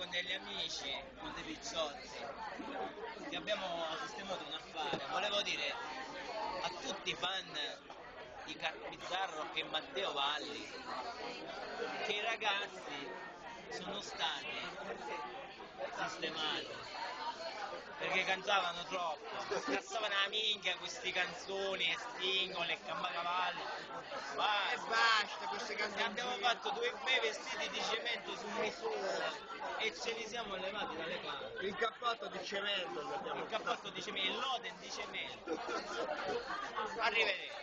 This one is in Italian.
con degli amici, con dei picciotti, che abbiamo sistemato un affare. Volevo dire a tutti i fan di Bizzarro e Matteo Valli che i ragazzi sono stati sistemati perché cantavano troppo, cazzavano la minchia queste canzoni e stingoli e cammacavalli. E basta queste canzoni. Abbiamo fatto due bei vestiti di cemento su misura ce li siamo levati dalle gambe. Il cappotto di cemento l'abbiamo Il cappotto di cemento, il loden di cemento. Arrivederci.